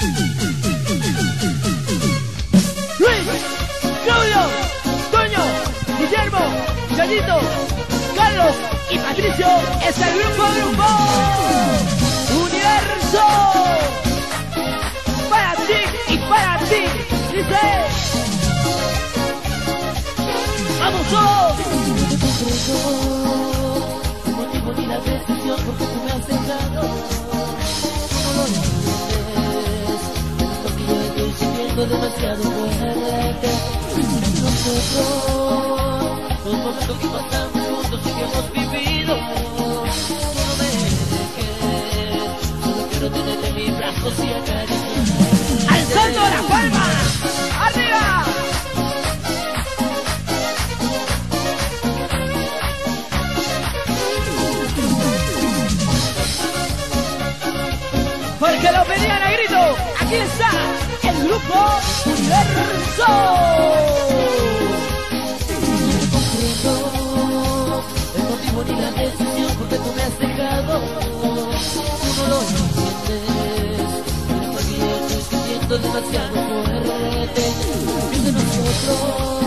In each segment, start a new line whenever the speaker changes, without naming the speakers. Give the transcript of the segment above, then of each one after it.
Luis, Claudio, Toño, Guillermo, Chayito, Carlos y Patricio es el grupo grupo Universo. Para ti y para ti dice. Vamos todos
sintiendo demasiado fuerte Nosotros Los momentos que pasamos juntos y que hemos vivido. Tú no me dejes Solo quiero tenerte en mis brazos y acariciar.
Alzando la palma arriba porque lo pedían a grito aquí está grupo Universo
el motivo ni la decisión porque tú me has dejado. Tú no lo entiendes, pero aquí yo estoy sintiendo demasiado fuerte. Es de nosotros,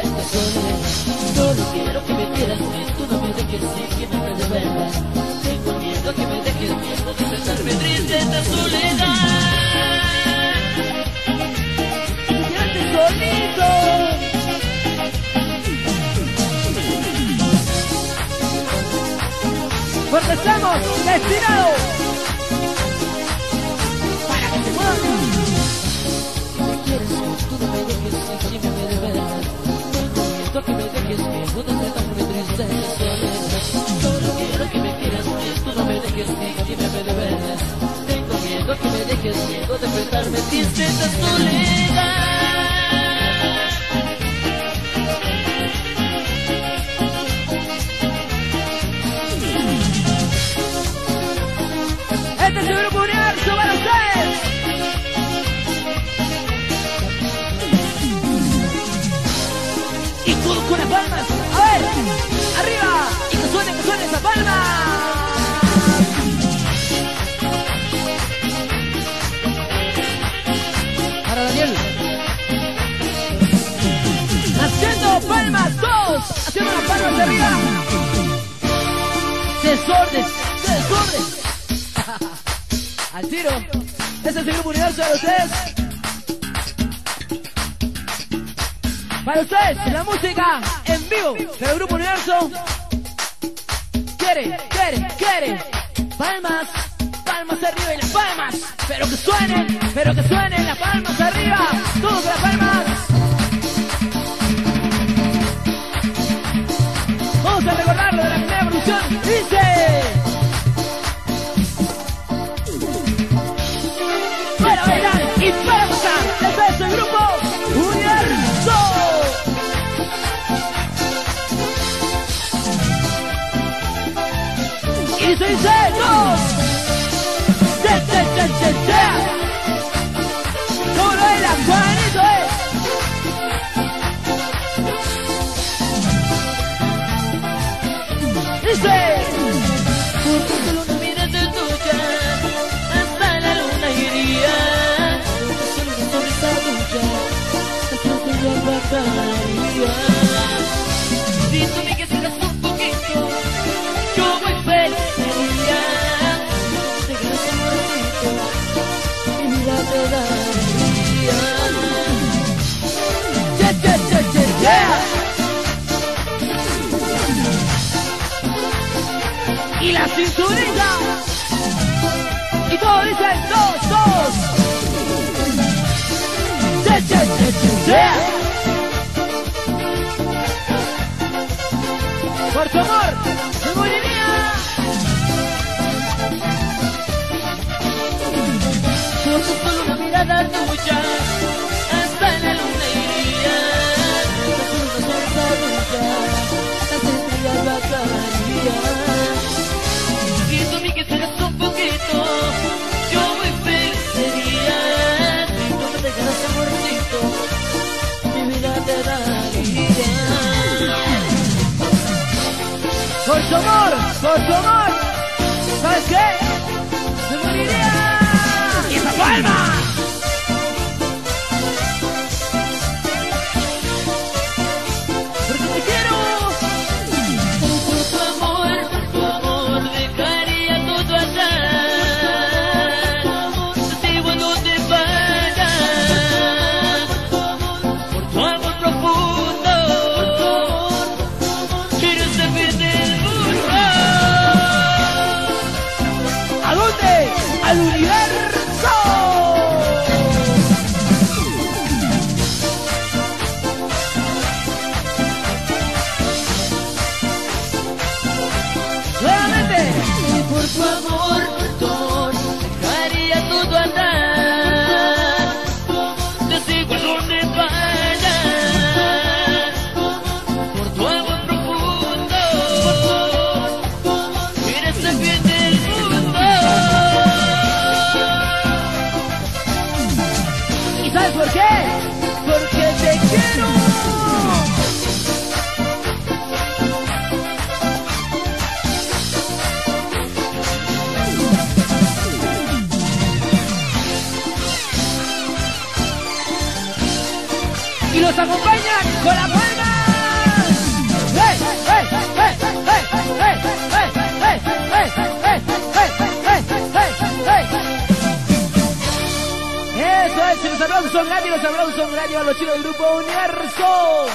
esta soledad. Solo quiero que me quieras, tú no me dejes sin que me de verdad. Tengo miedo que me dejes miedo de enfrentarme triste esta soledad.
quédate solito. Porque estamos destinados para que se.
Si me quieres, tú no me dejes me enfrentarme triste a esta soledad.
Este es el grupo Universo para ustedes. Y todos con las palmas. A ver, arriba. Y que suene, que suene esa palma. Haciendo las palmas de arriba. Desorden, desorden. Al tiro. Este es el grupo universo de ustedes. Para ustedes, la música en vivo del grupo universo. Quiere, quiere, quiere. Palmas, palmas arriba y las palmas. Pero que suenen, pero que suenen las palmas arriba. Todos las palmas. It's Y todos dicen dos, dos. Che, che, che. Por tu amor. por su amor,
por su amor. ¿Sabes qué? ¡Se moriría! ¡Y esa palma!
por
favor. con la palma. Eso es, los aplausos gratis, los aplausos gratis a los chicos del grupo Universo.